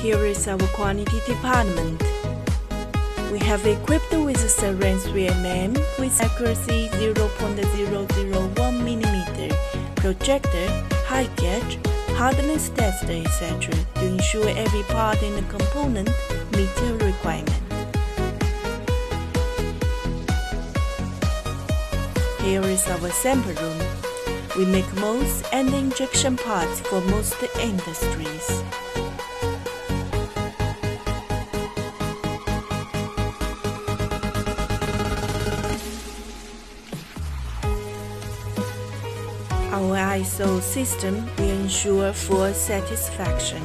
Here is our quality department. We have equipped with a SEREIN 3mm with accuracy 0.001 mm, projector, height gauge, hardness tester, etc. to ensure every part in the component meet your requirement. Here is our sample room. We make molds and injection parts for most industries. Our ISO system will ensure full satisfaction.